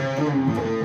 Música